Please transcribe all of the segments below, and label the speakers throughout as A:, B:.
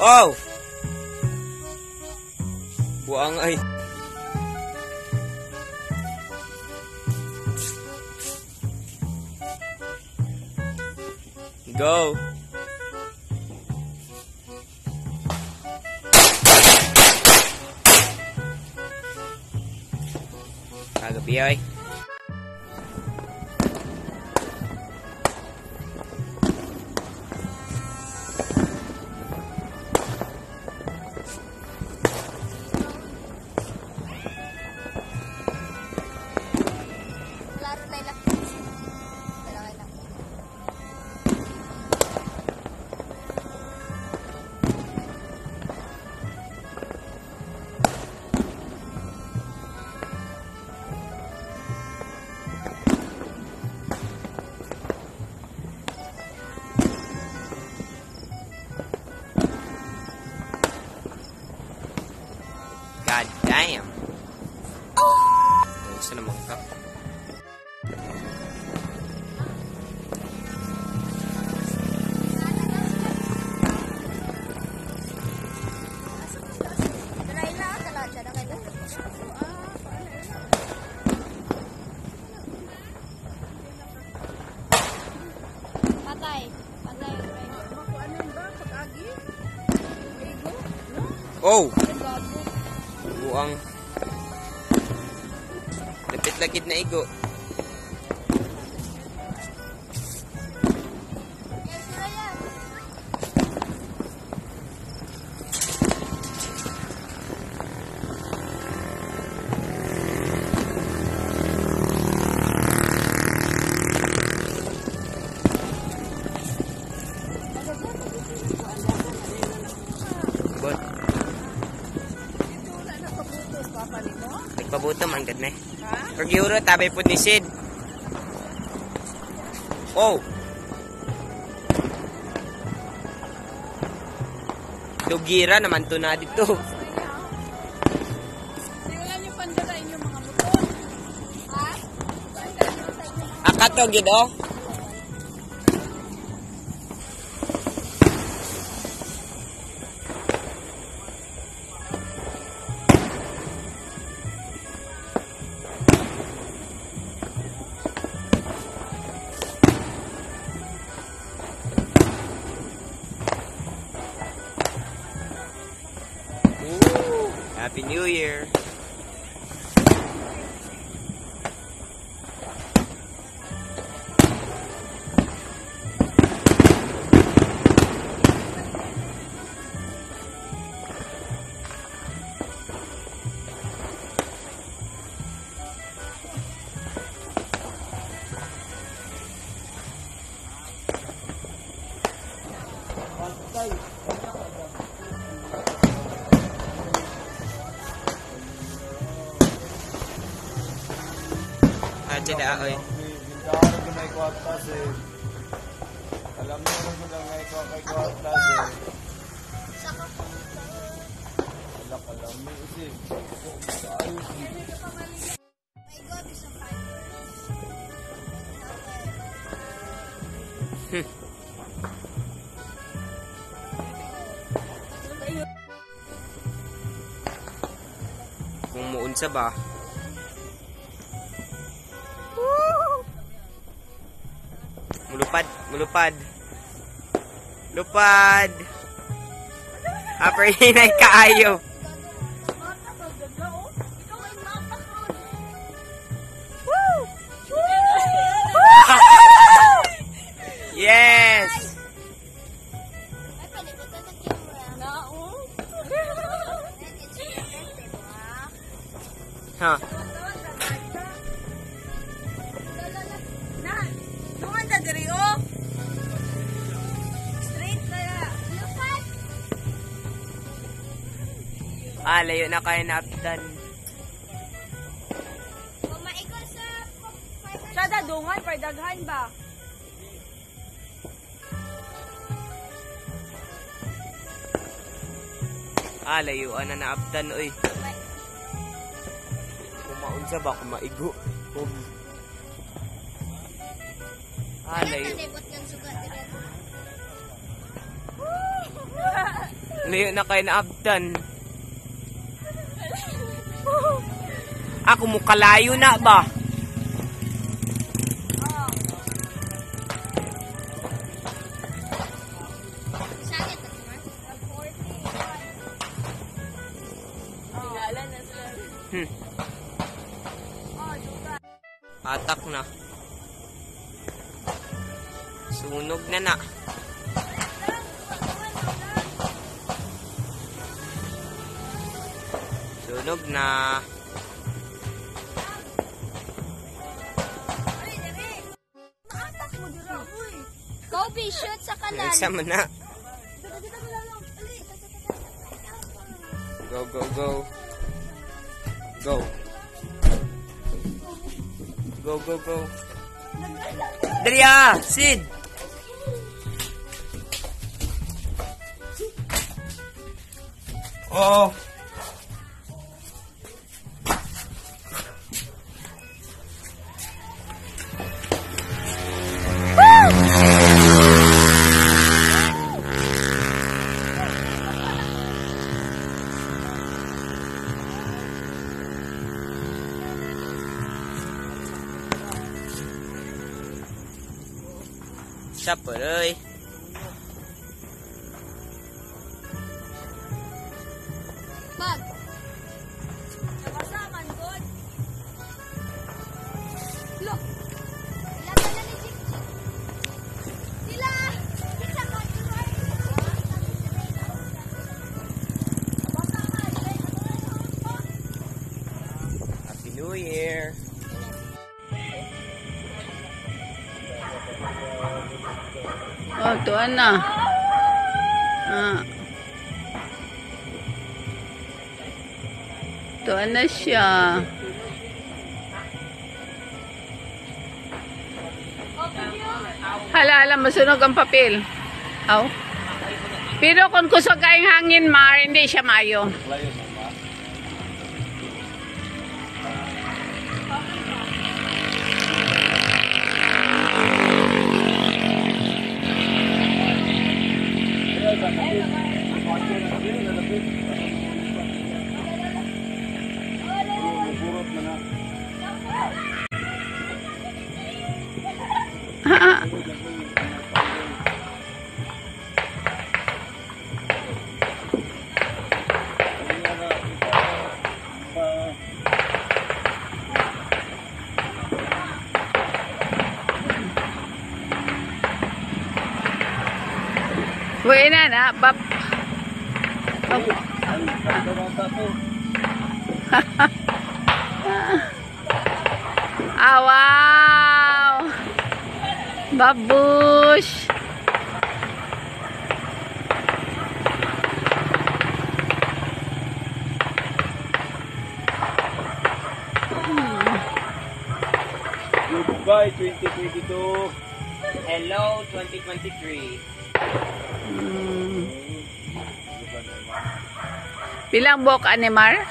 A: Oh! Buang ay. Go! Kagabi ay. God damn. Gusto naman ka.
B: Dalawa lang. Dalawa siya. Dalawa lang. Patay. Patay.
A: Oh! Buang. Lapit-lakit na igo. Pag euro tabay po ni Sid. Oh! Dugira naman to na dito.
C: Tingnan niyo pandalain yung mga motor.
B: Ha?
A: Akato gid oh. Ah, tida oy.
D: Bintaro ko na ikwatas eh. Alam mo kung saan na ikaw kay ikwatas eh. Lang mo kasi. Sa ayos eh.
A: Muunsa ba? Mulupad, mulupad. Lupad. Upper hinay kaayo. Ha.
C: Na. Dungan ta diri oh. Straight kaya.
B: Lupat!
A: Ah, layo na kayo na updan.
B: Kung maigo sa.
C: Sa dadungan par daghan ba?
A: Ah, layuan na na updan, oy. Kumaunsa ba? Um. Ah,
B: Ano
A: layo.
B: nalibot ng sugat nila?
A: Layo na kayo naabdan. Ako mo kalayo na ba? Hmm. Atak na. Sunog na na. Sunog na.
B: Kobe, shoot sa kanan.
A: Isa mo na. Go, go, go. Go. Go, go, go. Dali ah! Sid! Oh! sắp rồi
E: đấy tuan na. Ah. Tuan na siya. Hala, hala, masunog ang papel. Aw. Pero kung kusog kayong hangin, Mar, hindi siya mayo.
C: Layo na
E: Buena na, pap. Ah, wow! Babush!
C: Goodbye 2022.
A: Hello, 2023.
E: Hmm. Pilang buhok animar?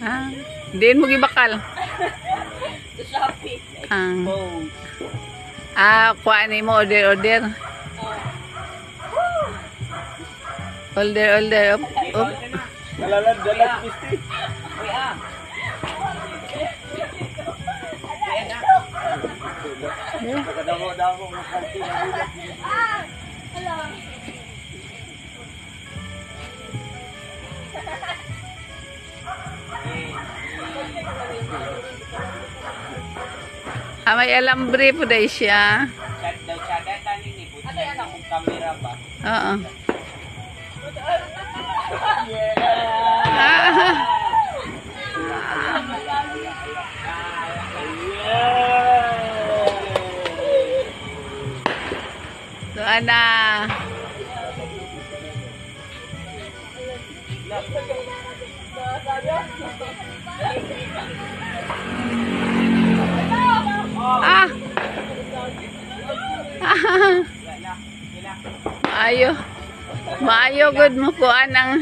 E: Ah, diin mo gibakal. Ang
A: Oh,
E: ah, kuha ni mo order order. Order order up. up.
C: Dalalad, dalag, misti. dago
E: alam, brief na po siya. Kamera doon na. Ah! Maayo. Maayo good mo ko anang.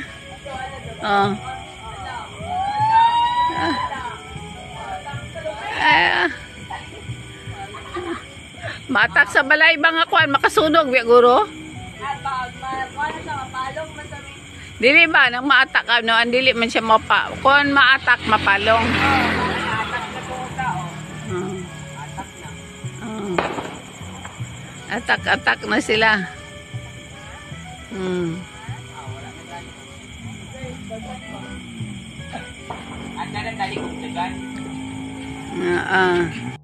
E: Oh. Ah. Ah. Matak sa balay ba nga kuan makasunog bi guro? Dili ba nang maatak ano, ang dili man siya mapa. Kung maatak mapalong. Atak-atak na sila. Hmm. Ah, ah.